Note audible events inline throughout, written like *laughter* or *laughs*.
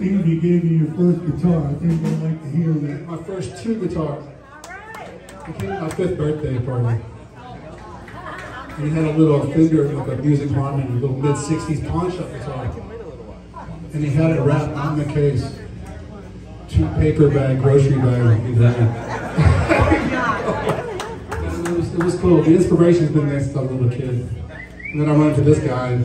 Stevie gave me your first guitar. I think they'd like to hear that. My first two guitars. I came to my fifth birthday party. And he had a little Fender, like a Music Harmony, a little mid 60s pawn shop guitar. And he had it wrapped on the case. Two paper bag, grocery bag. It. *laughs* it, was, it was cool. The inspiration's been there since I was a little kid. And then I run into this guy.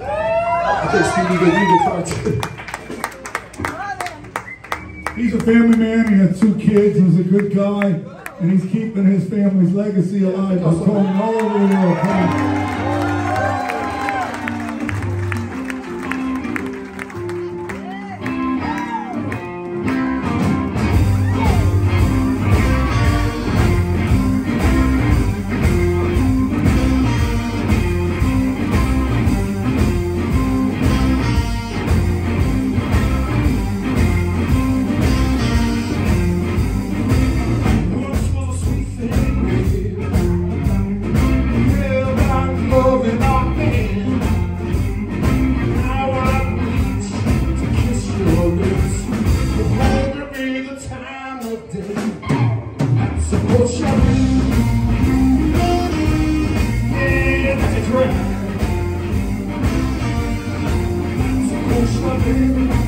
I think Stevie gave me guitar too. He's a family man. He has two kids. He's a good guy, and he's keeping his family's legacy alive by touring all over the world. Time of day.